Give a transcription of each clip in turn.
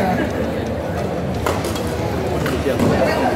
Thank you.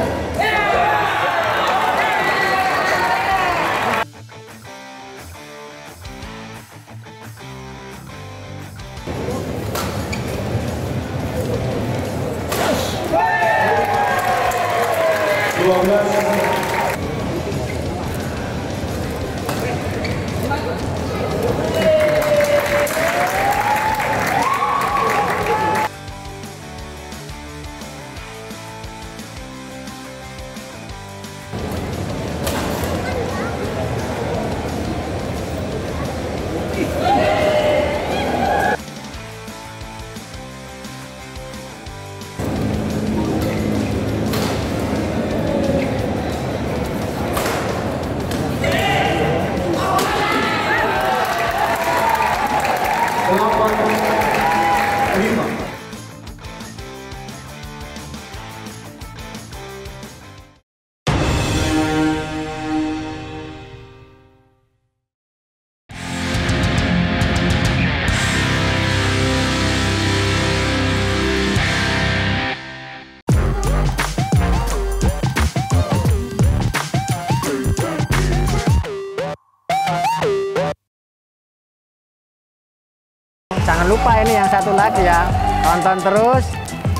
Lupa ini yang satu lagi ya. Tonton terus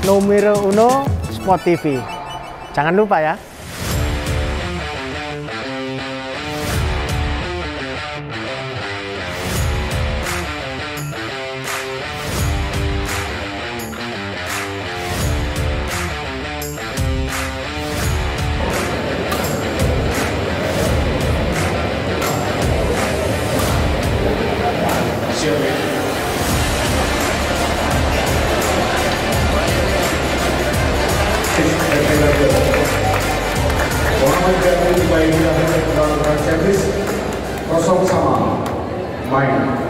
Numero Uno Sport TV. Jangan lupa ya. much damaged é by India service. Prasong Sama, mine.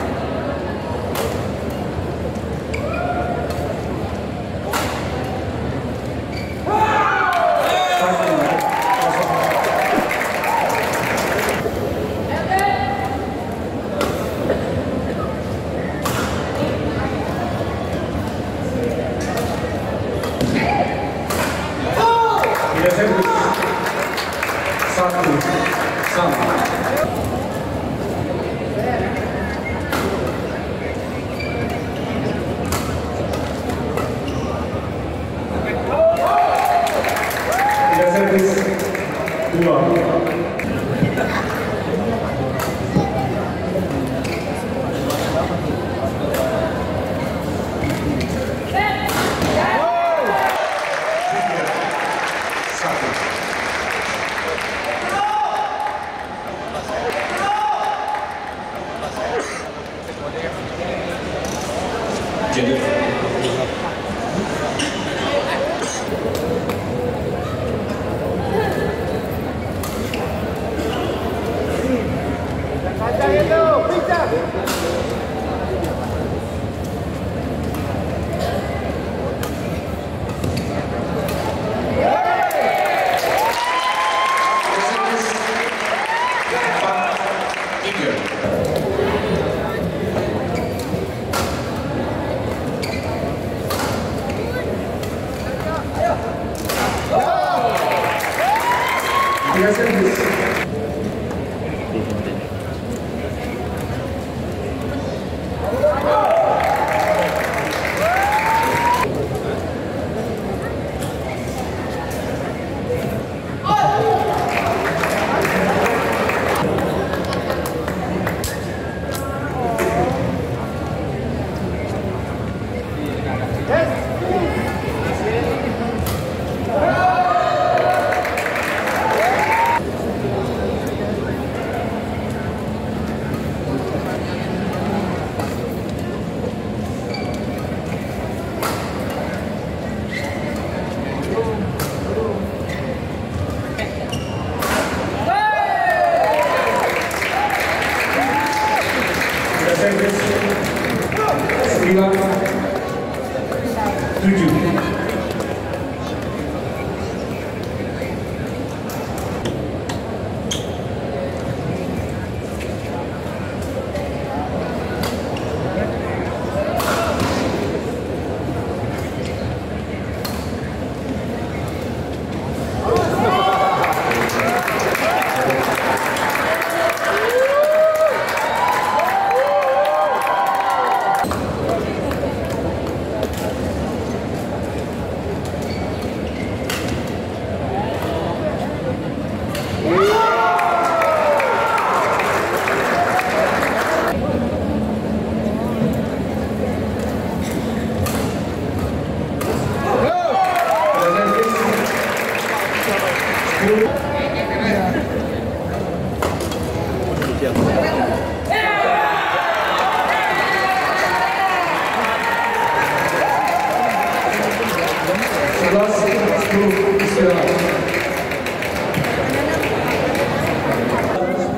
Gracias. 3 Gracias.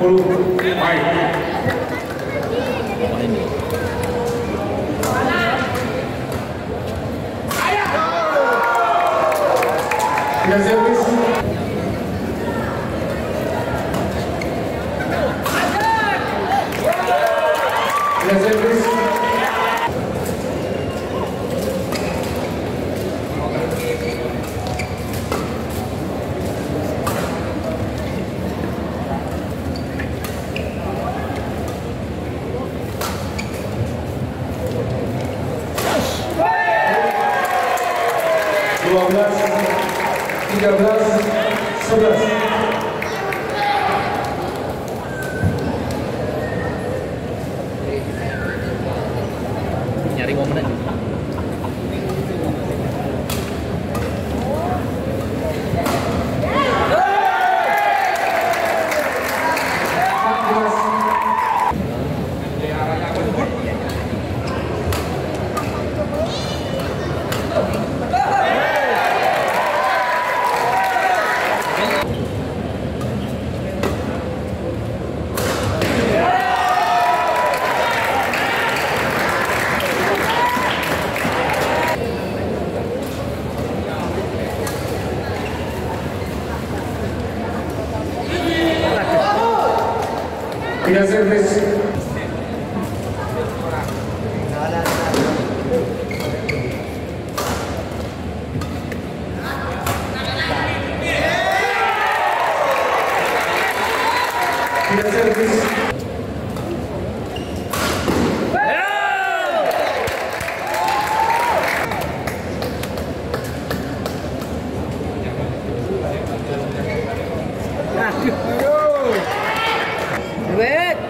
Vai! doesn't Good.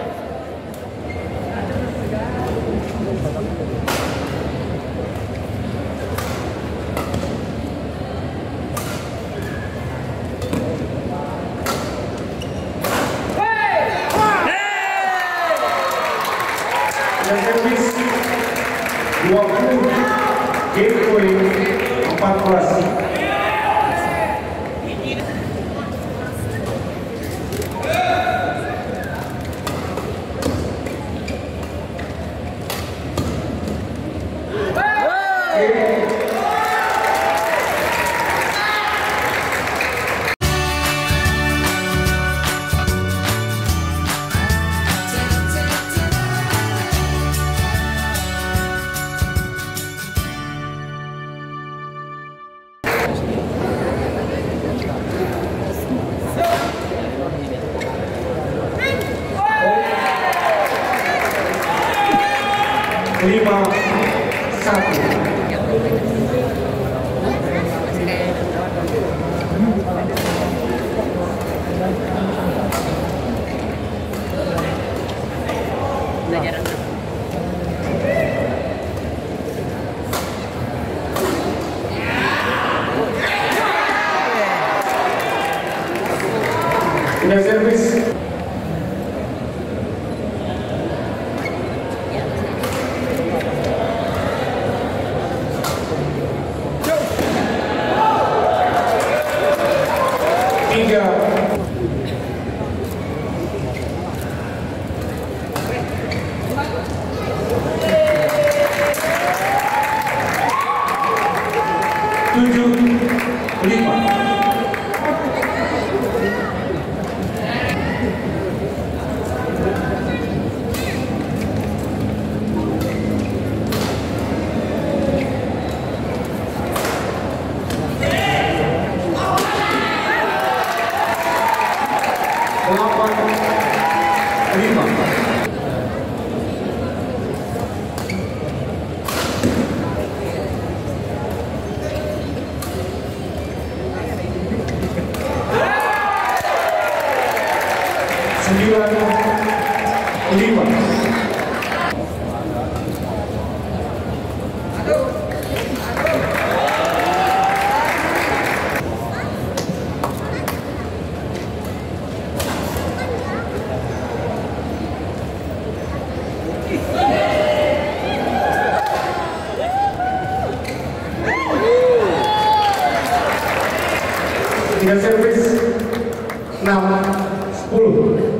sembilan lima. tiga servis enam sepuluh